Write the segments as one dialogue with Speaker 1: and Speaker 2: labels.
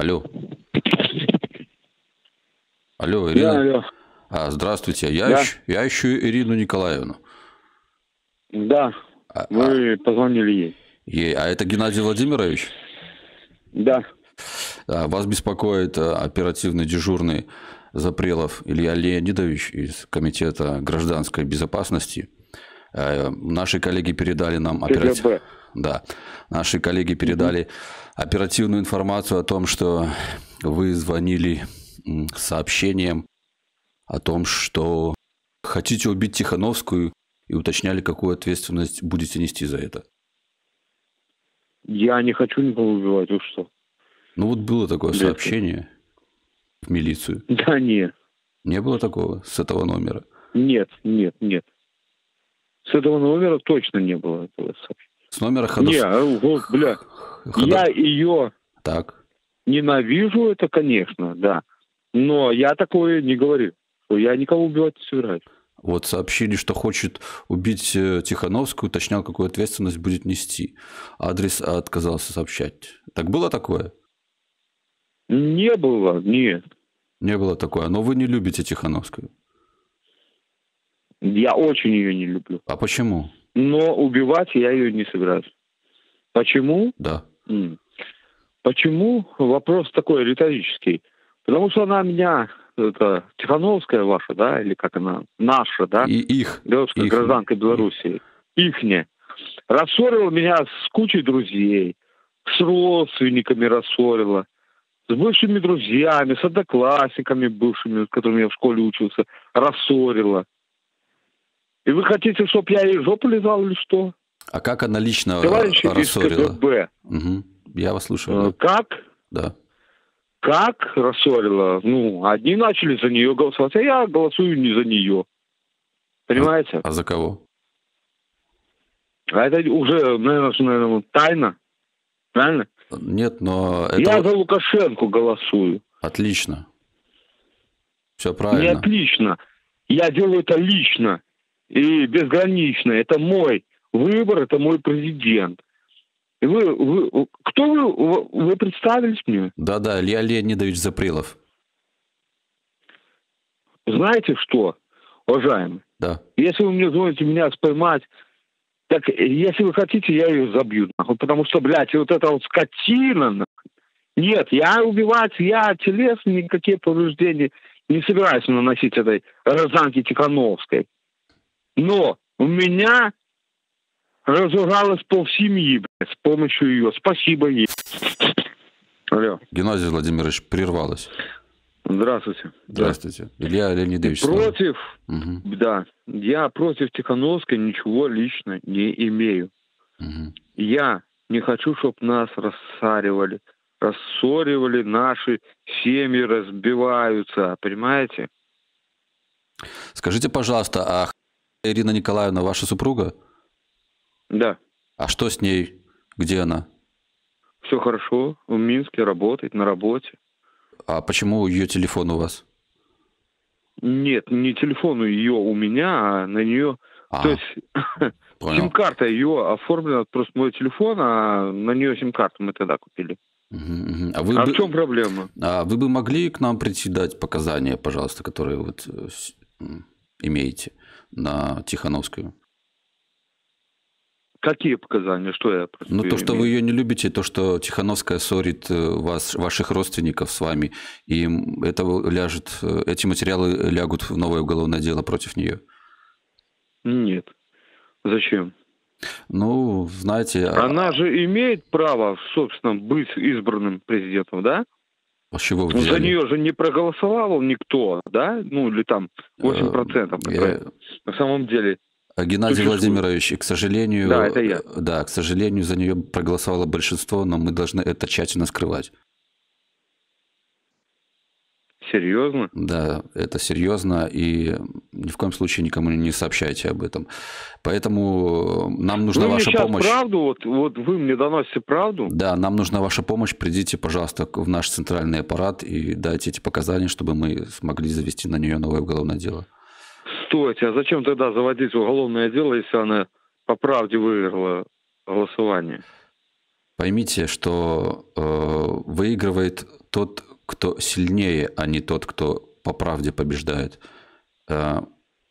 Speaker 1: Алло. Алло, Ирина.
Speaker 2: Да, алло.
Speaker 1: А, здравствуйте. Я,
Speaker 2: Да.
Speaker 1: ищу, я ищу Ирину Николаевну.
Speaker 2: Да,
Speaker 1: А,
Speaker 2: вы позвонили ей.
Speaker 1: ей. А это Геннадий Владимирович?
Speaker 2: Да,
Speaker 1: А, Вас беспокоит а, оперативный дежурный Запрелов Илья Леонидович из Комитета гражданской безопасности. А, Наши коллеги передали нам оператив-. Да, наши коллеги передали оперативную информацию о том, что вы звонили с сообщением о том, что хотите убить Тихановскую и уточняли, какую ответственность будете нести за это.
Speaker 2: Я не хочу никого убивать, вы что?
Speaker 1: Ну вот было такое
Speaker 2: Да.
Speaker 1: сообщение в милицию.
Speaker 2: Да нет,
Speaker 1: Не было такого с этого номера.
Speaker 2: нет, нет, нет. С этого номера точно не было этого сообщения.
Speaker 1: С номера ходов...
Speaker 2: Не, а, вот, бля,
Speaker 1: ходов-
Speaker 2: я ее
Speaker 1: Так.
Speaker 2: ненавижу, это конечно, да. Но я такое не говорю. Я никого убивать не собираюсь.
Speaker 1: Вот сообщили, что хочет убить э, Тихановскую, уточнял, какую ответственность будет нести. Адрес отказался сообщать. Так было такое?
Speaker 2: Не было, нет.
Speaker 1: Не было такое. Но вы не любите Тихановскую.
Speaker 2: Я очень ее не люблю.
Speaker 1: А почему?
Speaker 2: Но убивать я ее не собираюсь. Почему?
Speaker 1: Да.
Speaker 2: Почему? Вопрос такой риторический. Потому что она меня, это Тихановская ваша, да, или как она, наша, да,
Speaker 1: И их.
Speaker 2: девушка,
Speaker 1: их-
Speaker 2: гражданка Белоруссии, ихняя, рассорила меня с кучей друзей, с родственниками рассорила, с бывшими друзьями, с одноклассниками бывшими, с которыми я в школе учился, рассорила. И вы хотите, чтобы я ей жопу лизал или что?
Speaker 1: А как она лично э,
Speaker 2: Товарищи из
Speaker 1: рассорила?
Speaker 2: КГБ,
Speaker 1: Мгм. Я вас
Speaker 2: э,
Speaker 1: слушаю.
Speaker 2: как
Speaker 1: Да.
Speaker 2: Как рассорила? Ну, одни начали за нее голосовать, а я голосую не за нее. Понимаете?
Speaker 1: А за кого?
Speaker 2: А это уже, наверное, наверное, тайна. Правильно?
Speaker 1: Нет, но это
Speaker 2: я за Лукашенко голосую.
Speaker 1: отлично. Все
Speaker 2: Не
Speaker 1: правильно.
Speaker 2: отлично. Я делаю это лично и безгранично. Это мой выбор, это мой президент. И вы, вы кто вы? Вы- представились мне?
Speaker 1: Да-да, Илья Леонидович Запрелов.
Speaker 2: Знаете что, уважаемый?
Speaker 1: Да.
Speaker 2: Если вы мне звоните меня споймать, так если вы хотите, я ее забью, нахуй. Потому что, блядь, вот эта вот скотина, нахуй. Нет, я убивать, я телесные никакие повреждения не собираюсь наносить этой Розанке Тихановской. Но у меня разругалась полсемьи, блядь, с помощью ее. Спасибо ей. Алло.
Speaker 1: Геннадий Владимирович прервалось.
Speaker 2: Здравствуйте.
Speaker 1: Здравствуйте. Илья Леонидович.
Speaker 2: Против
Speaker 1: Мгм,
Speaker 2: Да, я против Тихановской ничего лично не имею.
Speaker 1: мгм.
Speaker 2: Я не хочу, чтобы нас рассаривали, рассоривали, наши семьи разбиваются, понимаете?
Speaker 1: Скажите, пожалуйста, а Ирина Николаевна ваша супруга?
Speaker 2: Да,
Speaker 1: А что с ней? Где она?
Speaker 2: все хорошо, в Минске работает, на работе.
Speaker 1: А почему ее телефон у вас?
Speaker 2: Нет, не телефону ее у меня, а на нее...
Speaker 1: А,
Speaker 2: То есть сим-карта ее оформлена, просто мой телефон, а на нее сим-карту мы тогда купили.
Speaker 1: А вы,
Speaker 2: а
Speaker 1: бы,
Speaker 2: в чем проблема?
Speaker 1: а вы бы могли к нам прийти дать показания, пожалуйста, которые вот э, имеете на Тихановскую?
Speaker 2: Какие показания? Что я просто
Speaker 1: Ну, то, что
Speaker 2: имею?
Speaker 1: вы ее не любите, то, что Тихановская ссорит э, вас, ваших родственников с вами, и это ляжет, э, эти материалы лягут в новое уголовное дело против нее.
Speaker 2: Нет. Зачем?
Speaker 1: Ну, знаете, а-
Speaker 2: Она же имеет право, собственно, быть избранным президентом, да?
Speaker 1: А с чего вы
Speaker 2: Ну, За
Speaker 1: взяли?
Speaker 2: нее же не проголосовал никто, да? Ну, или там 8%.
Speaker 1: Э,
Speaker 2: какая- На самом деле.
Speaker 1: А Геннадий. Владимирович, к сожалению,
Speaker 2: Да, это я.
Speaker 1: э, да, к сожалению, за нее проголосовало большинство, но мы должны это тщательно скрывать.
Speaker 2: Серьезно?
Speaker 1: Да, это серьезно, и ни в коем случае никому не сообщайте об этом. Поэтому э, нам нужна
Speaker 2: вы мне
Speaker 1: ваша
Speaker 2: сейчас
Speaker 1: помощь.
Speaker 2: правду, вот, вот вы мне доносите правду?
Speaker 1: Да, нам нужна ваша помощь. Придите, пожалуйста, в наш центральный аппарат и дайте эти показания, чтобы мы смогли завести на нее новое уголовное дело.
Speaker 2: Стойте, а зачем тогда заводить уголовное дело, если она по правде выиграла голосование?
Speaker 1: Поймите, что э, выигрывает тот, кто сильнее, а не тот, кто по правде побеждает. Э,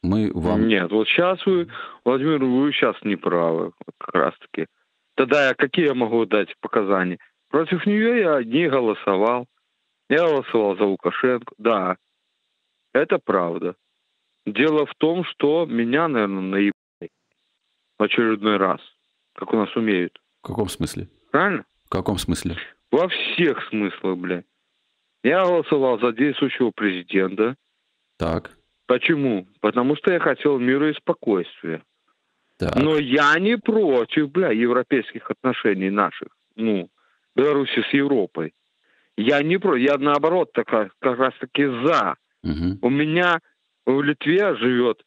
Speaker 1: мы вам...
Speaker 2: Нет, вот сейчас вы, Владимир, вы сейчас не правы, как раз таки. Тогда я какие я могу дать показания? Против нее я не голосовал. Я голосовал за Лукашенко. Да, это правда. Дело в том, что меня, наверное, наебали в очередной раз, как у нас умеют.
Speaker 1: В каком смысле?
Speaker 2: Правильно?
Speaker 1: В каком смысле?
Speaker 2: Во всех смыслах, блядь. Я голосовал за действующего президента.
Speaker 1: Так.
Speaker 2: Почему? Потому что я хотел мира и спокойствия.
Speaker 1: Так.
Speaker 2: Но я не против, бля, европейских отношений наших. Ну, Беларуси с Европой. Я не против, я наоборот так, как раз таки за.
Speaker 1: Угу.
Speaker 2: У меня в Литве живет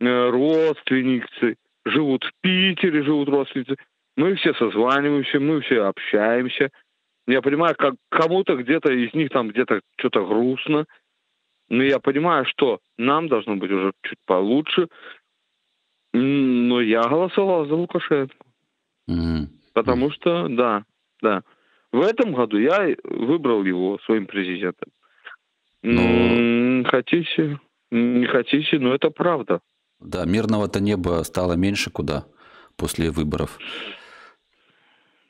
Speaker 2: э, родственницы, живут в Питере, живут родственницы. Мы все созваниваемся, мы все общаемся. Я понимаю, как кому-то где-то из них там где-то что-то грустно, но я понимаю, что нам должно быть уже чуть получше. Но я голосовал за Лукашенко.
Speaker 1: Угу.
Speaker 2: Потому что, да, да. В этом году я выбрал его своим президентом. Но... Хотите, не хотите, но это правда.
Speaker 1: Да, мирного-то неба стало меньше куда после выборов.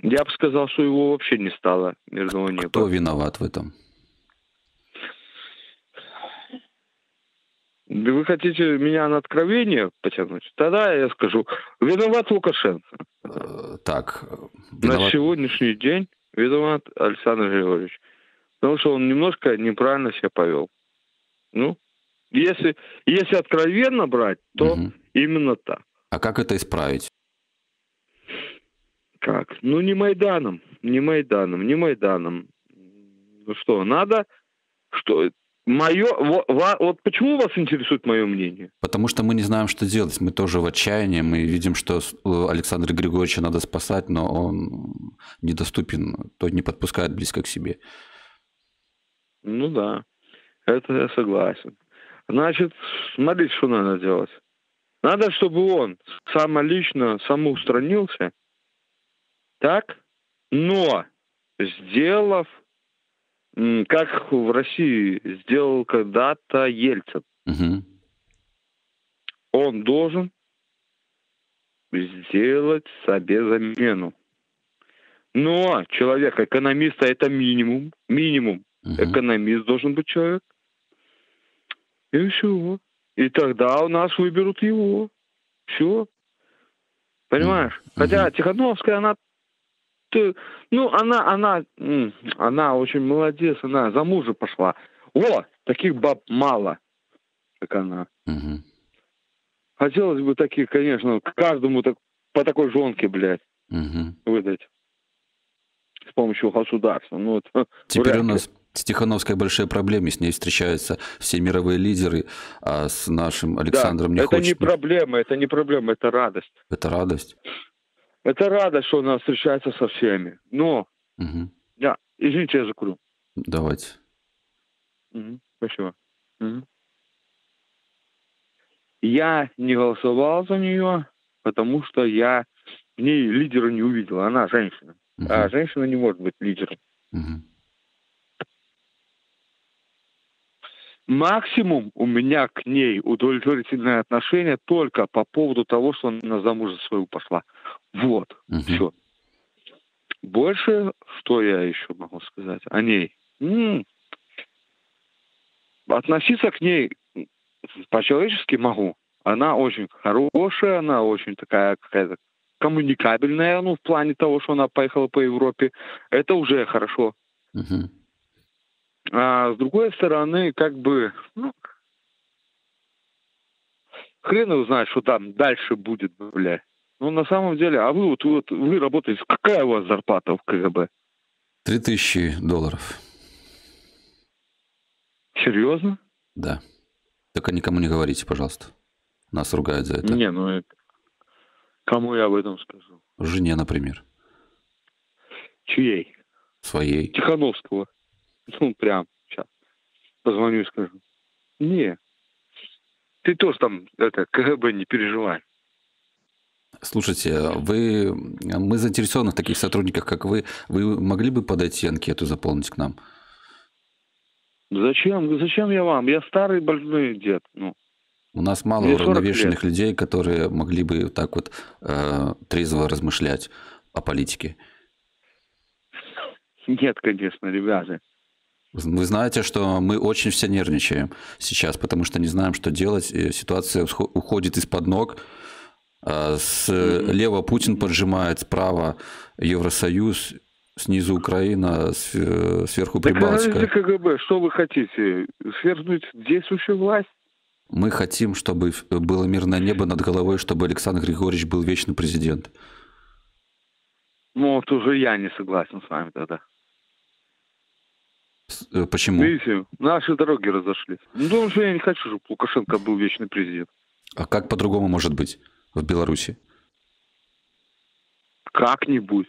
Speaker 2: Я бы сказал, что его вообще не стало мирного неба.
Speaker 1: Кто виноват в этом?
Speaker 2: Вы хотите меня на откровение потянуть? Тогда я скажу, виноват Лукашенко.
Speaker 1: Э, так.
Speaker 2: Виноват... На сегодняшний день виноват Александр Григорьевич. Потому что он немножко неправильно себя повел. Ну, если, если откровенно брать, то угу. именно так.
Speaker 1: А как это исправить?
Speaker 2: Как? Ну, не Майданом, не Майданом, не Майданом. Ну что, надо, что Мое, вот, вот почему вас интересует мое мнение?
Speaker 1: Потому что мы не знаем, что делать. Мы тоже в отчаянии. Мы видим, что э, Александра Григорьевича надо спасать, но он недоступен, то не подпускает близко к себе.
Speaker 2: Ну да, это я согласен. Значит, смотрите, что надо делать. Надо, чтобы он самолично самоустранился, так, но сделав как в России сделал когда-то Ельцин.
Speaker 1: Угу.
Speaker 2: Он должен сделать себе замену. Но человек, экономиста, это минимум. Минимум. Угу. Экономист должен быть человек. И все. И тогда у нас выберут его. Все. Понимаешь? Угу. Хотя Тихановская, она ну, она, она, она очень молодец, она за мужа пошла. О, таких баб мало, как она.
Speaker 1: Угу.
Speaker 2: Хотелось бы таких, конечно, каждому так, по такой жонке, блядь,
Speaker 1: угу.
Speaker 2: выдать. С помощью государства. Ну, вот,
Speaker 1: Теперь у нас с Тихановской большие проблемы, с ней встречаются все мировые лидеры, а с нашим Александром
Speaker 2: да,
Speaker 1: не
Speaker 2: это
Speaker 1: хочет.
Speaker 2: не проблема, это не проблема, это радость.
Speaker 1: Это радость.
Speaker 2: Это радость, что она встречается со всеми. Но,
Speaker 1: угу.
Speaker 2: да, извините, я закурю.
Speaker 1: Давайте.
Speaker 2: Угу. Спасибо. Угу. Я не голосовал за нее, потому что я в ней лидера не увидел. Она женщина. Угу. А женщина не может быть лидером.
Speaker 1: Угу.
Speaker 2: Максимум у меня к ней удовлетворительное отношение только по поводу того, что она замуж за свою пошла. Вот,
Speaker 1: угу.
Speaker 2: все. Больше, что я еще могу сказать о ней? М-м. Относиться к ней по-человечески могу. Она очень хорошая, она очень такая какая-то коммуникабельная, ну, в плане того, что она поехала по Европе. Это уже хорошо.
Speaker 1: Угу.
Speaker 2: А с другой стороны, как бы, ну, хрен его знает, что там дальше будет, бля. Ну, на самом деле, а вы вот, вот вы работаете, какая у вас зарплата в КГБ?
Speaker 1: Три тысячи долларов.
Speaker 2: Серьезно?
Speaker 1: Да. Только никому не говорите, пожалуйста. Нас ругают за это.
Speaker 2: Не, ну это... Кому я об этом скажу?
Speaker 1: Жене, например.
Speaker 2: Чьей?
Speaker 1: Своей.
Speaker 2: Тихановского. Ну, прям сейчас. Позвоню и скажу. Не. Ты тоже там, это, КГБ не переживай.
Speaker 1: Слушайте, вы, мы заинтересованы в таких сотрудниках, как вы. Вы могли бы подойти анкету, заполнить к нам?
Speaker 2: Зачем? Зачем я вам? Я старый больной дед. Ну.
Speaker 1: У нас мало
Speaker 2: Мне 40
Speaker 1: уравновешенных людей, которые могли бы так вот э, трезво размышлять о политике.
Speaker 2: Нет, конечно, ребята.
Speaker 1: Вы знаете, что мы очень все нервничаем сейчас, потому что не знаем, что делать. Ситуация уходит из-под ног. А Слева Путин поджимает, справа Евросоюз, снизу Украина, э, сверху
Speaker 2: Так
Speaker 1: Прибалтика.
Speaker 2: а КГБ, что вы хотите? Свергнуть действующую власть?
Speaker 1: Мы хотим, чтобы было мирное небо над головой, чтобы Александр Григорьевич был вечный президент.
Speaker 2: Ну, вот уже я не согласен с вами тогда.
Speaker 1: Э, Почему?
Speaker 2: Видите, наши дороги разошлись. Ну, потому что я не хочу, чтобы Лукашенко был вечный президент.
Speaker 1: А как по-другому может быть в Беларуси?
Speaker 2: Как-нибудь.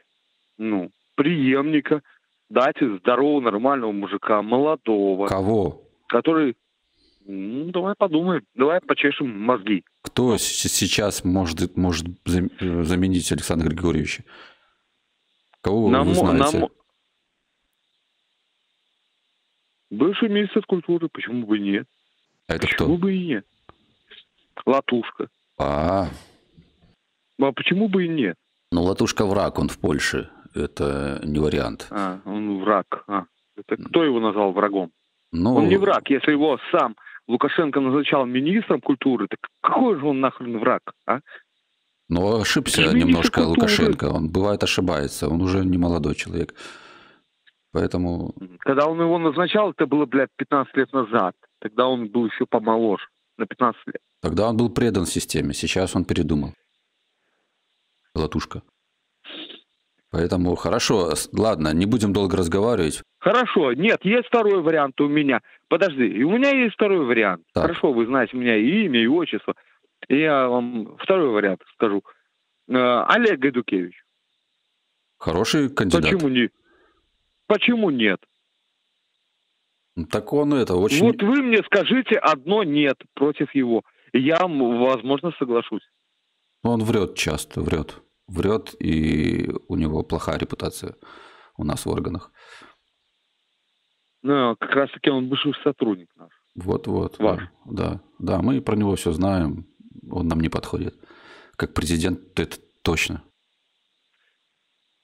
Speaker 2: Ну, преемника. Дайте здорового, нормального мужика, молодого,
Speaker 1: Кого?
Speaker 2: который... Ну, давай подумаем, давай почешем мозги.
Speaker 1: Кто сейчас может, может э, заменить Александра Григорьевича? Кого
Speaker 2: Нам-
Speaker 1: вы знаете?
Speaker 2: нам- Бывший министр культуры, почему бы и нет?
Speaker 1: А это
Speaker 2: почему
Speaker 1: кто?
Speaker 2: бы и нет? Латушка.
Speaker 1: А,
Speaker 2: Ну, а почему бы и нет?
Speaker 1: ну Латушка враг, он в Польше. Это не вариант.
Speaker 2: А, он враг. А, это кто его назвал врагом?
Speaker 1: Ну,
Speaker 2: Он не враг, если его сам Лукашенко назначал министром культуры, так какой же он нахрен враг, а?
Speaker 1: но ошибся немножко
Speaker 2: культуры.
Speaker 1: Лукашенко. Он бывает ошибается. Он уже не молодой человек. Поэтому
Speaker 2: Когда он его назначал, это было, блядь, 15 лет назад. Тогда он был еще помоложе, на 15 лет.
Speaker 1: тогда он был предан системе. Сейчас он передумал. Латушка. Поэтому хорошо, ладно, не будем долго разговаривать.
Speaker 2: Хорошо, нет, есть второй вариант у меня. Подожди, у меня есть второй вариант.
Speaker 1: Так.
Speaker 2: Хорошо, вы знаете у меня и имя, и отчество. Я вам второй вариант скажу. Э, Олег Гайдукевич.
Speaker 1: Хороший кандидат.
Speaker 2: Почему не? Почему нет?
Speaker 1: Так он это очень...
Speaker 2: Вот вы мне скажите одно нет против его. Я, возможно, соглашусь.
Speaker 1: Он врет часто, врет. Врет, и у него плохая репутация у нас в органах.
Speaker 2: Но как раз таки он бывший сотрудник наш.
Speaker 1: Вот-вот.
Speaker 2: Ваш.
Speaker 1: Да, да, мы про него все знаем. Он нам не подходит. Как президент, это точно.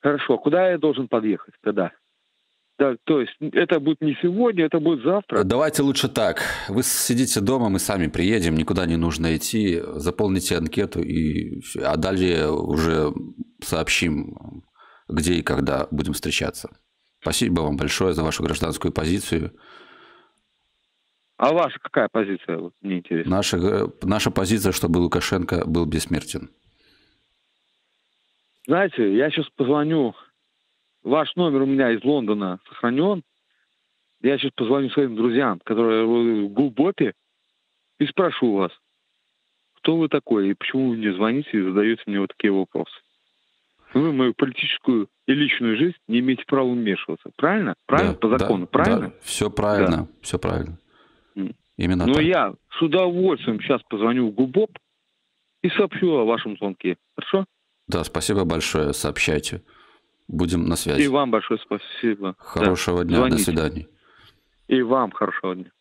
Speaker 2: Хорошо, куда я должен подъехать? Когда? Да, то есть это будет не сегодня, это будет завтра.
Speaker 1: Давайте лучше так. Вы сидите дома, мы сами приедем, никуда не нужно идти. Заполните анкету, и... а далее уже сообщим, где и когда будем встречаться. Спасибо вам большое за вашу гражданскую позицию.
Speaker 2: А ваша какая позиция? Вот мне интересно.
Speaker 1: Наша, э, наша позиция, чтобы Лукашенко был бессмертен.
Speaker 2: Знаете, я сейчас позвоню. Ваш номер у меня из Лондона сохранен. Я сейчас позвоню своим друзьям, которые в Гулбопе, и спрошу вас, кто вы такой и почему вы мне звоните и задаете мне вот такие вопросы. Вы в мою политическую и личную жизнь не имеете права вмешиваться. Правильно? Правильно?
Speaker 1: Да,
Speaker 2: По
Speaker 1: да,
Speaker 2: закону. Правильно?
Speaker 1: все правильно, все правильно. Именно
Speaker 2: Но
Speaker 1: так.
Speaker 2: я с удовольствием сейчас позвоню в Гулбоп и сообщу о вашем звонке. Хорошо?
Speaker 1: Да, спасибо большое, сообщайте. Будем на связи.
Speaker 2: И вам большое спасибо. Да.
Speaker 1: Хорошего дня,
Speaker 2: звоните.
Speaker 1: до свидания.
Speaker 2: И вам хорошего дня.